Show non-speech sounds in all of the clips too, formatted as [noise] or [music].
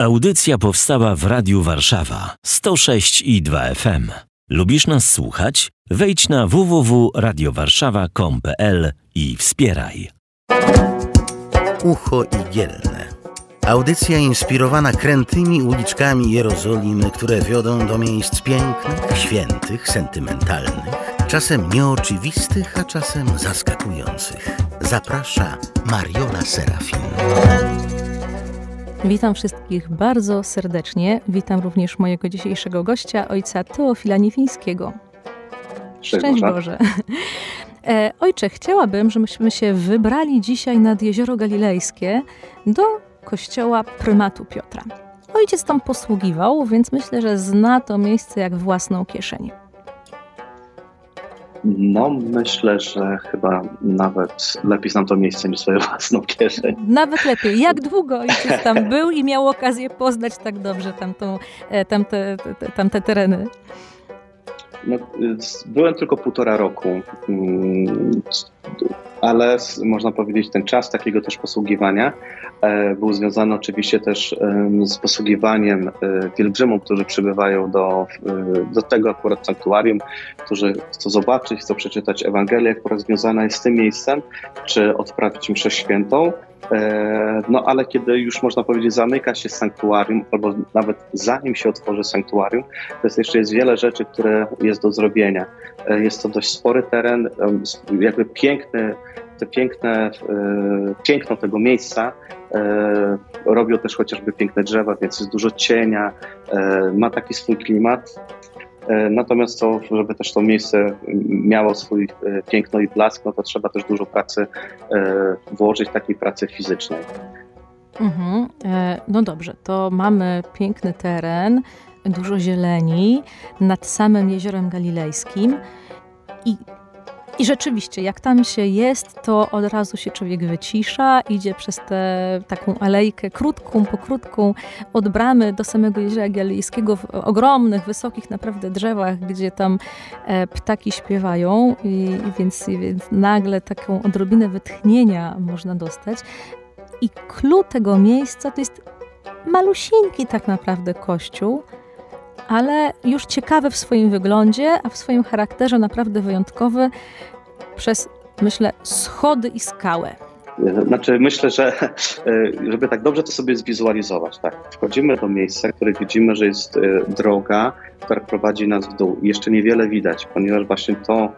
Audycja powstała w Radiu Warszawa 106 i 2 FM. Lubisz nas słuchać? Wejdź na www.radiowarszawa.com.pl i wspieraj. Ucho igielne. Audycja inspirowana krętymi uliczkami Jerozolimy, które wiodą do miejsc pięknych, świętych, sentymentalnych, czasem nieoczywistych, a czasem zaskakujących. Zaprasza Mariola Serafin. Witam wszystkich bardzo serdecznie. Witam również mojego dzisiejszego gościa, ojca Teofila Niewińskiego. Szczęść Boże. E, ojcze, chciałabym, żebyśmy się wybrali dzisiaj nad Jezioro Galilejskie do kościoła prymatu Piotra. Ojciec tam posługiwał, więc myślę, że zna to miejsce jak własną kieszeń. No, myślę, że chyba nawet lepiej znam to miejsce niż swoją własną kieszeń. Nawet lepiej. Jak długo ojciec tam był i miał okazję poznać tak dobrze tamtą, e, tamte, tamte tereny? No, byłem tylko półtora roku, mm, ale można powiedzieć, ten czas takiego też posługiwania e, był związany oczywiście też z posługiwaniem e, pielgrzymom, którzy przybywają do, do tego akurat sanktuarium, którzy chcą zobaczyć, chcą przeczytać Ewangelię, która związana jest z tym miejscem, czy odprawić mszę świętą. E, no ale kiedy już można powiedzieć zamyka się sanktuarium, albo nawet zanim się otworzy sanktuarium, to jest jeszcze jest wiele rzeczy, które jest do zrobienia. E, jest to dość spory teren, jakby piękny, te piękne, e, piękno tego miejsca robią też chociażby piękne drzewa, więc jest dużo cienia, ma taki swój klimat. E, natomiast to, żeby też to miejsce miało swój e, piękno i blask, no to trzeba też dużo pracy e, włożyć, takiej pracy fizycznej. Mhm. No dobrze, to mamy piękny teren, dużo zieleni nad samym jeziorem galilejskim. I i rzeczywiście, jak tam się jest, to od razu się człowiek wycisza, idzie przez tę taką alejkę krótką, pokrótką, od bramy do samego Jeziora Galilejskiego w ogromnych, wysokich naprawdę drzewach, gdzie tam e, ptaki śpiewają, i, więc, więc nagle taką odrobinę wytchnienia można dostać. I klucz tego miejsca to jest malusieńki tak naprawdę kościół, ale już ciekawy w swoim wyglądzie, a w swoim charakterze naprawdę wyjątkowy przez, myślę, schody i skałę. Znaczy, myślę, że e, żeby tak dobrze to sobie zwizualizować, tak, wchodzimy do miejsca, które widzimy, że jest e, droga, która prowadzi nas w dół. Jeszcze niewiele widać, ponieważ właśnie to,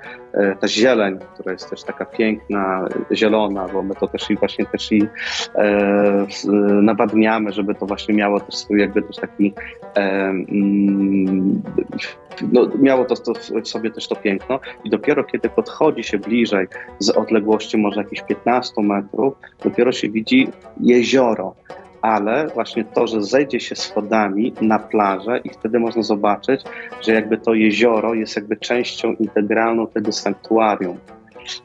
ta zieleń, która jest też taka piękna, zielona, bo my to też i właśnie też i e, nawadniamy, żeby to właśnie miało też swój jakby też taki e, mm, no, miało to, to w sobie też to piękno. I dopiero kiedy podchodzi się bliżej z odległości może jakieś 15 metrów, dopiero się widzi jezioro ale właśnie to, że zejdzie się schodami na plażę i wtedy można zobaczyć, że jakby to jezioro jest jakby częścią integralną tego sanktuarium.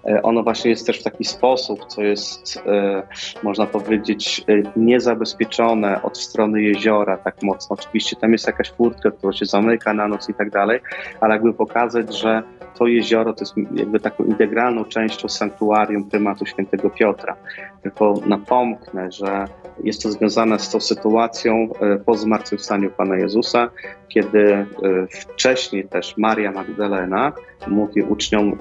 E, ono właśnie jest też w taki sposób, co jest, e, można powiedzieć, e, niezabezpieczone od strony jeziora tak mocno. Oczywiście tam jest jakaś furtka, która się zamyka na noc i tak dalej, ale jakby pokazać, że to jezioro to jest jakby taką integralną częścią sanktuarium prymatu świętego Piotra. Tylko napomknę, że jest to związane z tą sytuacją po zmartwychwstaniu Pana Jezusa, kiedy wcześniej też Maria Magdalena mówi uczniom,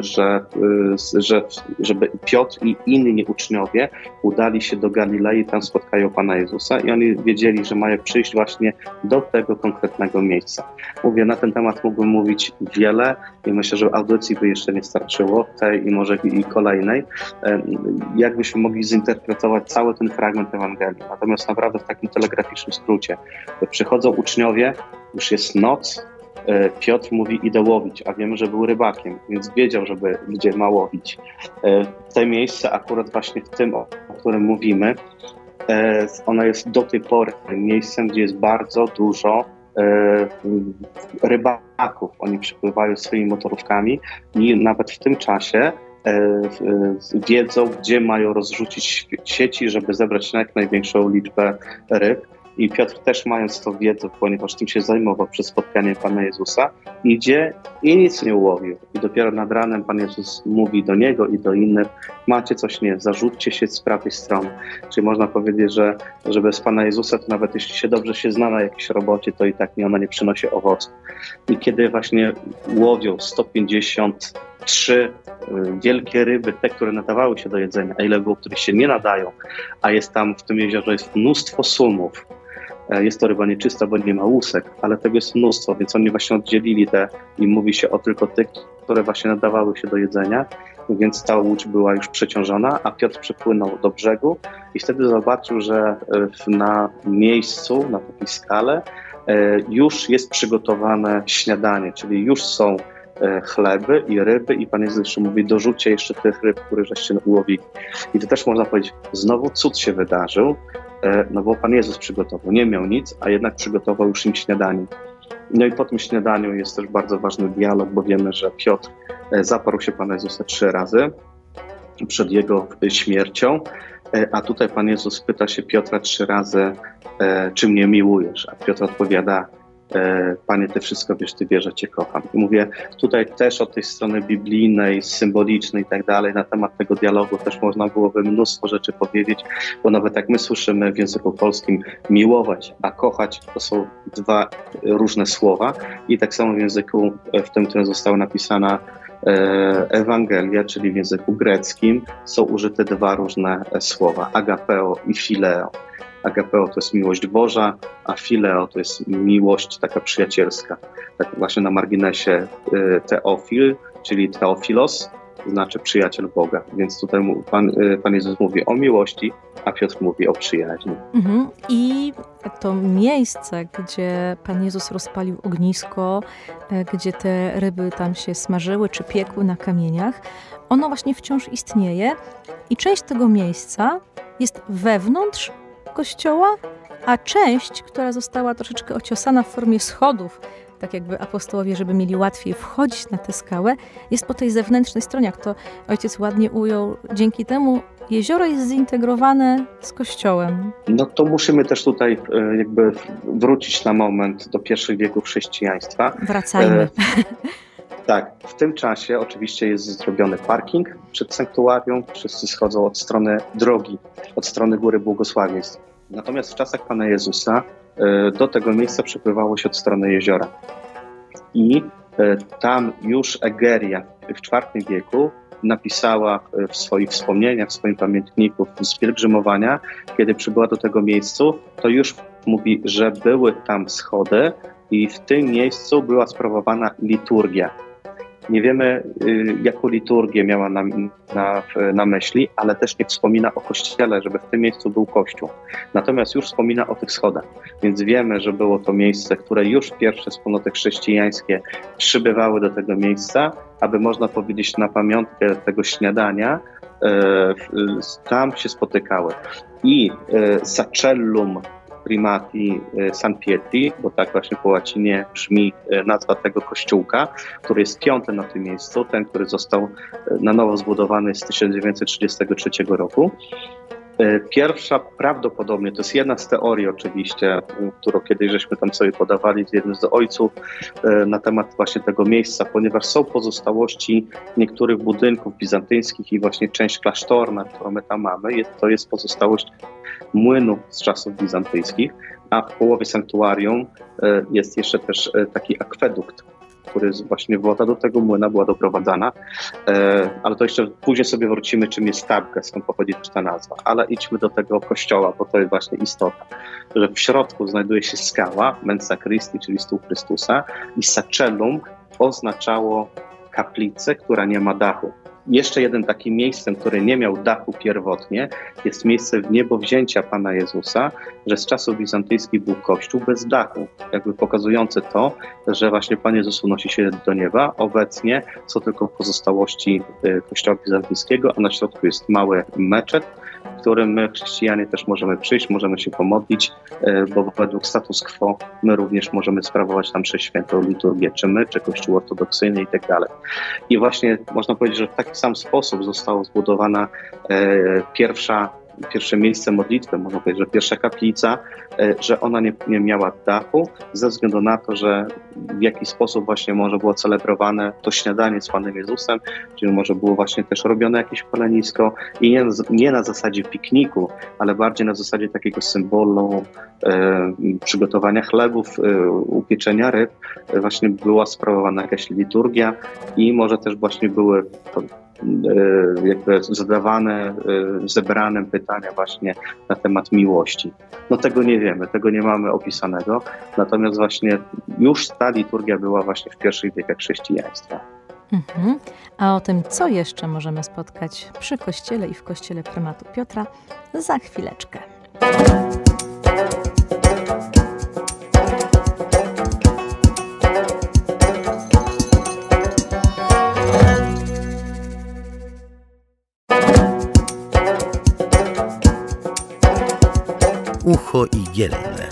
że Y, że, żeby Piotr i inni uczniowie udali się do Galilei, tam spotkają Pana Jezusa i oni wiedzieli, że mają przyjść właśnie do tego konkretnego miejsca. Mówię, na ten temat mógłbym mówić wiele i myślę, że audycji by jeszcze nie starczyło, tej i może i kolejnej, jakbyśmy mogli zinterpretować cały ten fragment Ewangelii. Natomiast naprawdę w takim telegraficznym skrócie. Przychodzą uczniowie, już jest noc, E, Piotr mówi idę łowić, a wiemy, że był rybakiem, więc wiedział, żeby gdzie ma łowić. E, te miejsce akurat właśnie w tym, o którym mówimy, e, ono jest do tej pory miejscem, gdzie jest bardzo dużo rybaków. Oni przypływają swoimi motorówkami i nawet w tym czasie wiedzą, gdzie mają rozrzucić sieci, żeby zebrać jak największą liczbę ryb I Piotr też mając to wiedzę, ponieważ tym się zajmował przez spotkanie Pana Jezusa, idzie i nic nie ułowił. I dopiero nad ranem Pan Jezus mówi do niego i do innych, macie coś nie, zarzućcie się z prawej strony. Czyli można powiedzieć, że, że bez Pana Jezusa, to nawet jeśli się dobrze się zna na jakiejś robocie, to i tak nie ona nie przynosi owocu. I kiedy właśnie łowią 153 y, wielkie ryby, te, które nadawały się do jedzenia, a ile było, które się nie nadają, a jest tam w tym jeziorze jest mnóstwo sumów, jest to ryba nieczysta, bo nie ma łusek, ale tego jest mnóstwo, więc oni właśnie oddzielili te i mówi się o tylko tych, które właśnie nadawały się do jedzenia, więc ta łódź była już przeciążona, a Piotr przepłynął do brzegu i wtedy zobaczył, że e, na miejscu, na takiej skale e, już jest przygotowane śniadanie, czyli już są chleby i ryby i Pan Jezus jeszcze mówi, dorzućcie jeszcze tych ryb, które żeście ułowili. I to też można powiedzieć, znowu cud się wydarzył, E, no bo Pan Jezus przygotował. Nie miał nic, a jednak przygotował już im śniadanie. No i po tym śniadaniu jest też bardzo ważny dialog, bo wiemy, że Piotr e, zaparł się Pana Jezusa trzy razy przed jego śmiercią, e, a tutaj Pan Jezus pyta się Piotra trzy razy, czy mnie miłujesz? A Piotr odpowiada, E, Panie, Ty wszystko wiesz, Ty wiesz, że Cię kocham. I mówię tutaj też od tej strony biblijnej, symbolicznej i tak dalej, na temat tego dialogu też można byłoby mnóstwo rzeczy powiedzieć, bo nawet jak my słyszymy w języku polskim miłować, a kochać, to są dwa różne słowa i tak samo w języku, w tym, którym została napisana e, Ewangelia, czyli w języku greckim, są użyte dwa różne słowa, agapeo i fileo. Agapeo to jest miłość Boża, a Fileo to jest miłość taka przyjacielska. Tak właśnie na marginesie y, Teofil, czyli Teofilos, znaczy przyjaciel Boga. Więc tutaj Pan, y, Pan Jezus mówi o miłości, a Piotr mówi o przyjaźni. Mhm. I to miejsce, gdzie Pan Jezus rozpalił ognisko, e, gdzie te ryby tam się smażyły czy piekły na kamieniach, ono właśnie wciąż istnieje i część tego miejsca jest wewnątrz kościoła, a część, która została troszeczkę ociosana w formie schodów, tak jakby apostołowie, żeby mieli łatwiej wchodzić na tę skałę, jest po tej zewnętrznej stronie, jak to ojciec ładnie ujął. Dzięki temu jezioro jest zintegrowane z kościołem. No to musimy też tutaj e, jakby wrócić na moment do pierwszych wieków chrześcijaństwa. Wracajmy. E, [laughs] tak, w tym czasie oczywiście jest zrobiony parking przed sanktuarium. Wszyscy schodzą od strony drogi, od strony Góry Błogosławieństw. Natomiast w czasach Pana Jezusa e, do tego miejsca przepływało się od strony jeziora. I e, tam już Egeria w IV wieku napisała w swoich wspomnieniach, w swoim pamiętniku z pielgrzymowania, kiedy przybyła do tego miejscu, to już mówi, że były tam schody i w tym miejscu była sprawowana liturgia. Nie wiemy, y, jaką liturgię miała na, na, na, myśli, ale też nie wspomina o kościele, żeby w tym miejscu był kościół. Natomiast już wspomina o tych schodach, więc wiemy, że było to miejsce, które już pierwsze wspólnoty chrześcijańskie przybywały do tego miejsca, aby można powiedzieć na pamiątkę tego śniadania, e, tam się spotykały. I e, Sacellum Primati e, San Pietri, bo tak właśnie po łacinie brzmi e, nazwa tego kościółka, który jest piąty na tym miejscu, ten, który został e, na nowo zbudowany z 1933 roku. Pierwsza prawdopodobnie, to jest jedna z teorii oczywiście, którą kiedyś żeśmy tam sobie podawali z jednym z ojców na temat właśnie tego miejsca, ponieważ są pozostałości niektórych budynków bizantyjskich i właśnie część klasztorna, którą my tam mamy, to jest pozostałość młynu z czasów bizantyjskich, a w połowie sanktuarium e, jest jeszcze też e, taki akwedukt, który właśnie woda do tego młyna była doprowadzana, e, ale to jeszcze później sobie wrócimy, czym jest tabka, skąd pochodzi ta nazwa, ale idźmy do tego kościoła, bo to jest właśnie istota, że w środku znajduje się skała, Mensa Christi, czyli stół Chrystusa i Sacellum oznaczało kaplicę, która nie ma dachu. Jeszcze jeden takim miejscem, który nie miał dachu pierwotnie, jest miejsce w niebo wzięcia Pana Jezusa, że z czasów bizantyjskich był kościół bez dachu, jakby pokazujący to, że właśnie Pan Jezus unosi się do nieba. Obecnie są tylko pozostałości y, kościoła bizantyjskiego, a na środku jest mały meczet, którym my, chrześcijanie, też możemy przyjść, możemy się pomodlić, y, bo według status quo my również możemy sprawować tam przez świętą liturgię, czy my, czy Kościół ortodoksyjny i tak dalej. I właśnie można powiedzieć, że w taki sam sposób została zbudowana e, pierwsza pierwsze miejsce modlitwy, można powiedzieć, że pierwsza kaplica, e, że ona nie, nie miała dachu, ze względu na to, że w jakiś sposób właśnie może było celebrowane to śniadanie z Panem Jezusem, czyli może było właśnie też robione jakieś palenisko i nie, nie na zasadzie pikniku, ale bardziej na zasadzie takiego symbolu e, przygotowania chlebów, e, upieczenia ryb, e, właśnie była sprawowana jakaś liturgia i może też właśnie były jakby zadawane e, zebranym pytania właśnie na temat miłości. No tego nie wiemy, tego nie mamy opisanego, natomiast właśnie już ta liturgia była właśnie w pierwszych wiekach chrześcijaństwa. Mhm. A o tym, co jeszcze możemy spotkać przy kościele i w kościele prymatu Piotra, za chwileczkę. Ucho igielne.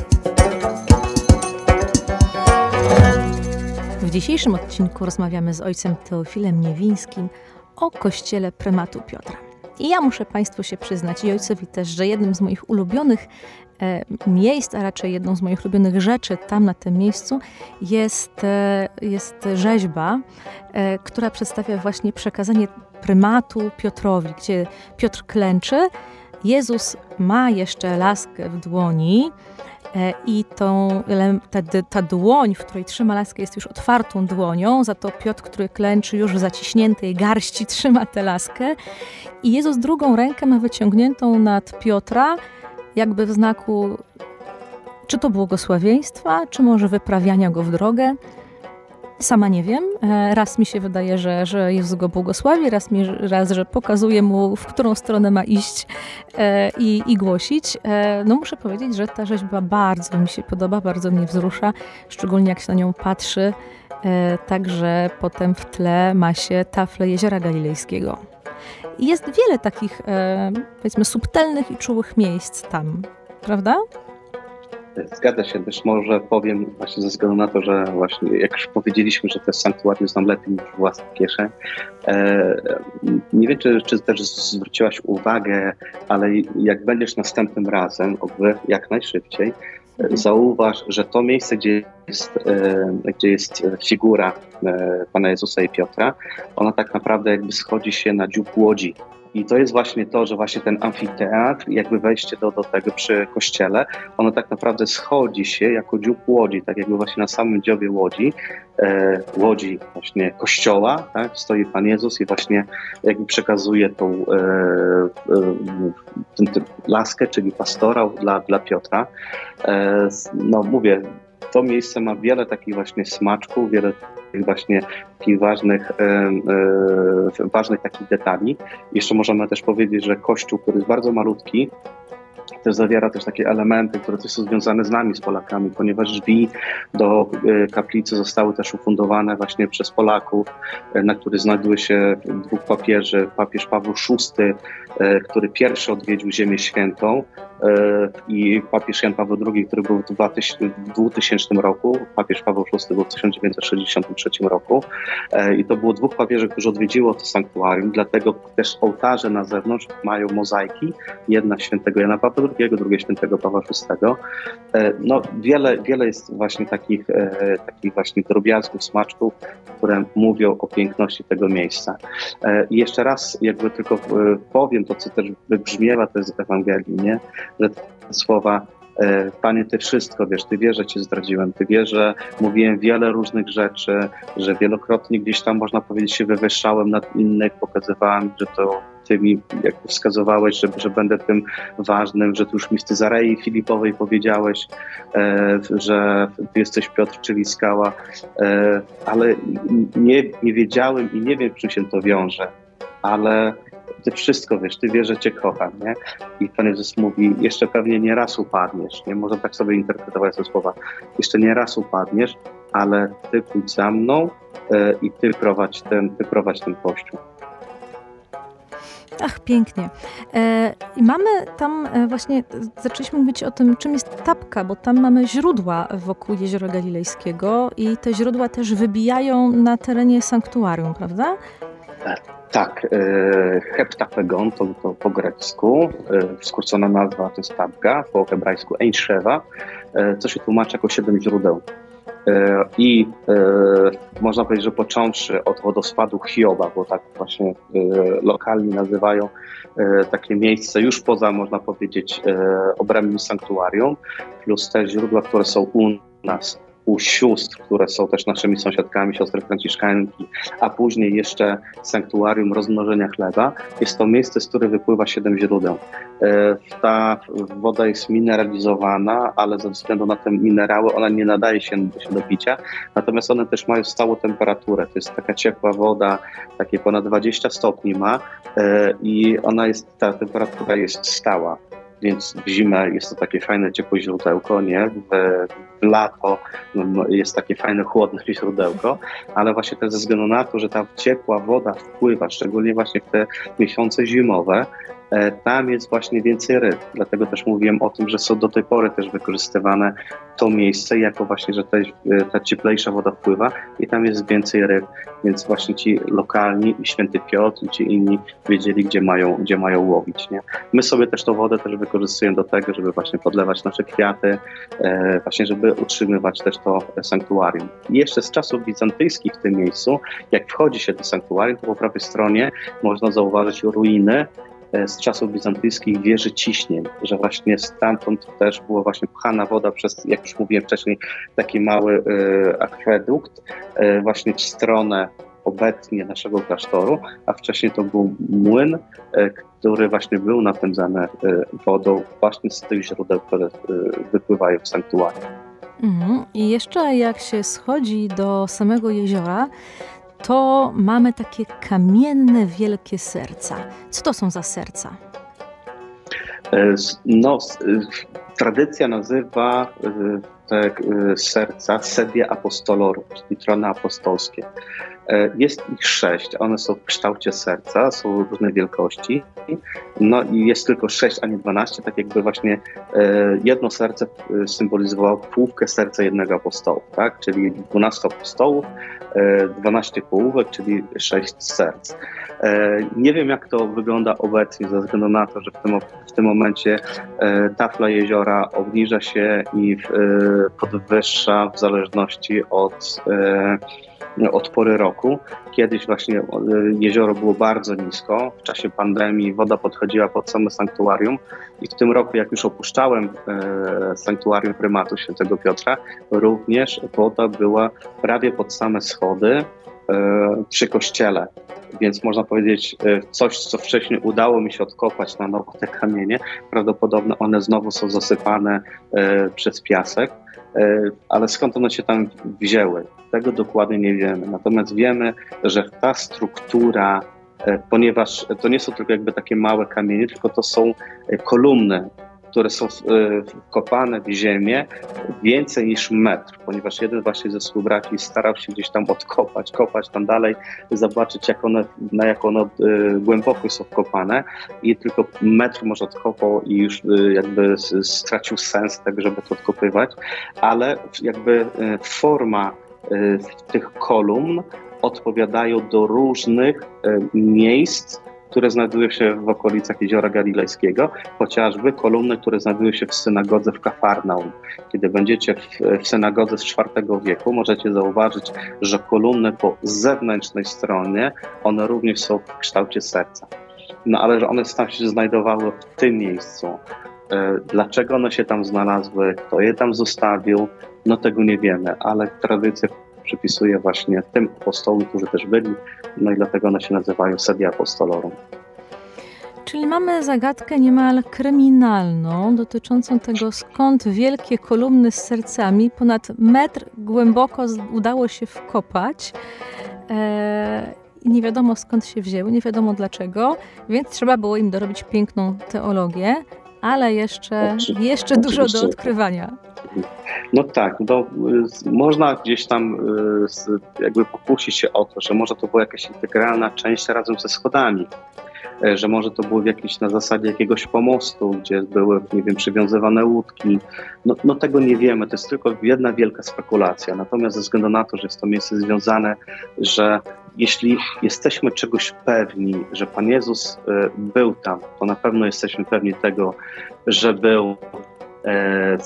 W dzisiejszym odcinku rozmawiamy z ojcem Teofilem Niewińskim o kościele prymatu Piotra. I ja muszę Państwu się przyznać, i ojcowi też, że jednym z moich ulubionych miejsc, a raczej jedną z moich ulubionych rzeczy tam na tym miejscu jest, e, jest rzeźba, e, która przedstawia właśnie przekazanie prymatu Piotrowi, gdzie Piotr klęczy Jezus ma jeszcze laskę w dłoni e, i tą, ta, ta dłoń, w której trzyma laskę, jest już otwartą dłonią, za to Piotr, który klęczy już w zaciśniętej garści, [laughs] trzyma tę laskę i Jezus drugą rękę ma wyciągniętą nad Piotra, jakby w znaku czy to błogosławieństwa, czy może wyprawiania go w drogę. Sama nie wiem. E, raz mi się wydaje, że, że Jezus go błogosławi, raz, mi, raz, że pokazuje mu, w którą stronę ma iść e, i, i głosić. E, no muszę powiedzieć, że ta rzeźba bardzo mi się podoba, bardzo mnie wzrusza, szczególnie jak się na nią patrzy. Także potem w tle ma się tafle Jeziora Galilejskiego. Jest wiele takich, powiedzmy, subtelnych i czułych miejsc tam, prawda? Zgadza się, też może powiem właśnie ze względu na to, że właśnie jak już powiedzieliśmy, że te sanktuarium znam lepiej niż własną kieszeń. E, nie wiem, czy, czy też zwróciłaś uwagę, ale jak będziesz następnym razem, jak najszybciej, e, zauważ, że to miejsce, gdzie jest, e, gdzie jest figura Pana Jezusa i Piotra, ona tak naprawdę jakby schodzi się na dziób łodzi i to jest właśnie to, że właśnie ten amfiteatr, jakby wejście do, do tego przy kościele, ono tak naprawdę schodzi się jako dziób łodzi, tak jakby właśnie na samym dziobie łodzi, e, łodzi właśnie kościoła, tak, stoi Pan Jezus i właśnie jakby przekazuje tą e, e, laskę, czyli pastora dla, dla Piotra. E, no mówię, to miejsce ma wiele takich właśnie smaczków, wiele właśnie takich ważnych, e, e, ważnych takich detali. Jeszcze możemy też powiedzieć, że kościół, który jest bardzo malutki, też zawiera też takie elementy, które też są związane z nami, z Polakami, ponieważ drzwi do e, kaplicy zostały też ufundowane właśnie przez Polaków, na których znajduje się dwóch papieży, papież Paweł VI, który pierwszy odwiedził Ziemię Świętą, E, i papież Jan Paweł II, który był w 2000 roku, papież Paweł VI był w 1963 roku e, i to było dwóch papieży, którzy odwiedziło to sanktuarium, dlatego też ołtarze na zewnątrz mają mozaiki, jedna świętego Jana Pawła II, druga świętego Pawła VI. E, no, wiele, wiele jest właśnie takich, takich właśnie drobiazgów, smaczków, które mówią o piękności tego miejsca. I jeszcze raz jakby tylko powiem to, co też wybrzmiewa to jest w Ewangelii, nie? Że te słowa e, Panie, Ty wszystko wiesz, Ty wiesz, że Cię zdradziłem, Ty wiesz, że mówiłem wiele różnych rzeczy, że wielokrotnie gdzieś tam, można powiedzieć, się wywyższałem nad innych, pokazywałem, że to Ty mi jakby wskazywałeś, że, że będę tym ważnym, że Ty już mi w Tyzarei Filipowej powiedziałeś, e, że Ty jesteś Piotr, czyli skała, e, ale nie, nie wiedziałem i nie wiem, czym się to wiąże, ale ty wszystko wiesz, ty wiesz, że cię kocham, nie? I Pan Jezus mówi, jeszcze pewnie nie raz upadniesz, nie? Można tak sobie interpretować te słowa. Jeszcze nie raz upadniesz, ale ty pójdź za mną e, i ty prowadź ten, ty prowadź ten kościół. Ach, pięknie. E, I mamy tam e, właśnie, zaczęliśmy mówić o tym, czym jest tapka, bo tam mamy źródła wokół Jeziora Galilejskiego i te źródła też wybijają na terenie sanktuarium, prawda? Tak. Tak, e, heptapegon to, to po grecku, e, skrócona nazwa to jest tabga, po hebrajsku Einsheva, e, co się tłumaczy jako siedem źródeł. E, I e, można powiedzieć, że począwszy od wodospadu Hioba, bo tak właśnie e, lokalni nazywają takie miejsce już poza, można powiedzieć, obrębnym sanktuarium, plus te źródła, które są u nas u sióstr, które są też naszymi sąsiadkami, siostry franciszkanki, a później jeszcze sanktuarium rozmnożenia chleba. Jest to miejsce, z którego wypływa siedem źródeł. E, ta woda jest mineralizowana, ale ze względu na te minerały ona nie nadaje się, do picia, natomiast one też mają stałą temperaturę. To jest taka ciepła woda, takie ponad 20 stopni ma e, i ona jest, ta temperatura jest stała więc w zimę jest to takie fajne, ciepłe źródełko, nie? W, w lato no, jest takie fajne, chłodne [laughs] źródełko, ale właśnie też ze względu na to, że ta ciepła woda wpływa, szczególnie właśnie w te miesiące zimowe, tam jest właśnie więcej ryb. Dlatego też mówiłem o tym, że są do tej pory też wykorzystywane to miejsce jako właśnie, że ta, e, ta cieplejsza woda wpływa i tam jest więcej ryb, więc właśnie ci lokalni, Święty Piotr i ci inni wiedzieli, gdzie mają, gdzie mają łowić. Nie? My sobie też tą wodę też wykorzystujemy do tego, żeby właśnie podlewać nasze kwiaty, e, właśnie żeby utrzymywać też to sanktuarium. I jeszcze z czasów bizantyjskich w tym miejscu, jak wchodzi się do sanktuarium, to po prawej stronie można zauważyć ruiny E, z czasów bizantyjskich wieży ciśnień, że właśnie stamtąd też była właśnie pchana woda przez, jak już mówiłem wcześniej, taki mały y, akwedukt y, właśnie w stronę obecnie naszego klasztoru, a wcześniej to był młyn, który właśnie był napędzany wodą właśnie z tych źródeł, które wypływają w sanktuarium. Mhm. I jeszcze jak się schodzi do samego jeziora, to mamy takie kamienne, wielkie serca. Co to są za serca? E, no, e, tradycja nazywa e, te serca sedia apostolorum, czyli apostolskie. Jest ich sześć, one są w kształcie serca, są różnej wielkości. No i jest tylko sześć, a nie dwanaście, tak jakby właśnie jedno serce symbolizowało półkę serca jednego apostołu, tak? czyli dwunastu apostołów, 12 połówek, czyli 6 serc. E, nie wiem, jak to wygląda obecnie, ze względu na to, że w tym, w tym momencie e, tafla jeziora obniża się i e, podwyższa w zależności od od pory roku. Kiedyś właśnie jezioro było bardzo nisko. W czasie pandemii woda podchodziła pod same sanktuarium i w tym roku, jak już opuszczałem sanktuarium prymatu świętego Piotra, również woda była prawie pod same schody przy kościele więc można powiedzieć e, coś, co wcześniej udało mi się odkopać na nowo te kamienie, prawdopodobnie one znowu są zasypane e, przez piasek, e, ale skąd one się tam wzięły? Tego dokładnie nie wiemy. Natomiast wiemy, że ta struktura ponieważ to nie są tylko jakby takie małe kamienie, tylko to są kolumny które są e, wkopane w ziemię więcej niż metr, ponieważ jeden właśnie ze współbraci starał się gdzieś tam odkopać, kopać tam dalej, zobaczyć jak one, na jak one e, głęboko są wkopane i tylko metr może odkopał i już e, jakby stracił sens tego, żeby to odkopywać, ale jakby forma tych kolumn odpowiadają do różnych miejsc, które znajdują się w okolicach Jeziora Galilejskiego, chociażby kolumny, które znajdują się w synagodze w Kafarnaum. Kiedy będziecie w, w synagodze z IV wieku, możecie zauważyć, że kolumny po zewnętrznej stronie, one również są w kształcie serca. No ale że one tam się znajdowały w tym miejscu. E, dlaczego one się tam znalazły, kto je tam zostawił, no tego nie wiemy, ale tradycja przypisuje właśnie tym apostołom, którzy też byli, no i dlatego one się nazywają sedia apostolorum. Czyli mamy zagadkę niemal kryminalną dotyczącą tego, skąd wielkie kolumny z sercami ponad metr głęboko udało się wkopać. Eee, nie wiadomo skąd się wzięły, nie wiadomo dlaczego, więc trzeba było im dorobić piękną teologię, ale jeszcze, jeszcze dużo do odkrywania. No tak, no, można gdzieś tam y, jakby pokusić się o to, że może to była jakaś integralna część razem ze schodami. E, że może to było jakieś na zasadzie jakiegoś pomostu, gdzie były, nie wiem, przywiązywane łódki. No, no tego nie wiemy, to jest tylko jedna wielka spekulacja. Natomiast ze względu na to, że jest to miejsce związane, że jeśli jesteśmy czegoś pewni, że Pan Jezus e, był tam, to na pewno jesteśmy pewni tego, że był e,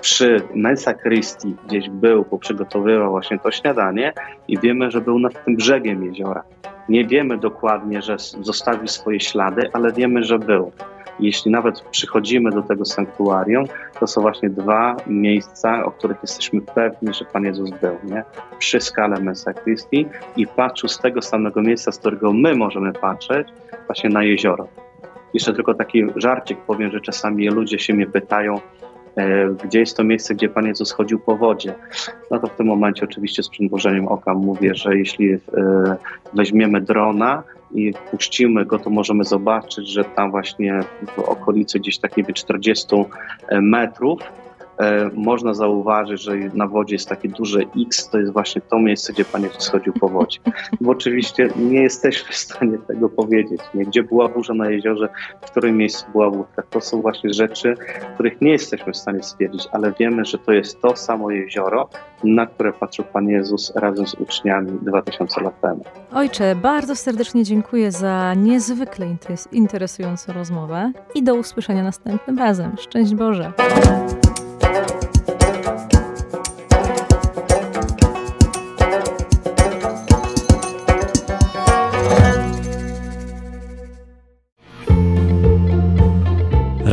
przy Mensa Christi gdzieś był, bo przygotowywał właśnie to śniadanie i wiemy, że był nad tym brzegiem jeziora. Nie wiemy dokładnie, że zostawił swoje ślady, ale wiemy, że był. Jeśli nawet przychodzimy do tego sanktuarium, to są właśnie dwa miejsca, o których jesteśmy pewni, że Pan Jezus był, nie? Przy skale Mensa Christi i patrzył z tego samego miejsca, z którego my możemy patrzeć, właśnie na jezioro. Jeszcze tylko taki żarcik powiem, że czasami ludzie się mnie pytają, gdzie jest to miejsce, gdzie Pan Jezus chodził po wodzie. No to w tym momencie oczywiście z przymrużeniem oka mówię, że jeśli e, weźmiemy drona i puścimy go, to możemy zobaczyć, że tam właśnie w okolicy gdzieś tak 40 metrów E, można zauważyć, że na wodzie jest takie duże X, to jest właśnie to miejsce, gdzie Pan Jezus chodził po wodzie. [laughs] Bo oczywiście nie jesteśmy w stanie tego powiedzieć, nie? gdzie była burza na jeziorze, w którym miejscu była łódka. To są właśnie rzeczy, których nie jesteśmy w stanie stwierdzić, ale wiemy, że to jest to samo jezioro, na które patrzył Pan Jezus razem z uczniami 2000 lat temu. Ojcze, bardzo serdecznie dziękuję za niezwykle interesującą rozmowę i do usłyszenia następnym razem. Szczęść Boże!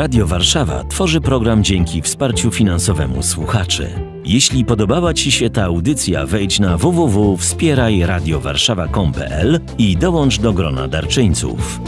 Radio Warszawa tworzy program dzięki wsparciu finansowemu słuchaczy. Jeśli podobała Ci się ta audycja, wejdź na www.wspierajradiowarszawa.com.pl i dołącz do grona darczyńców.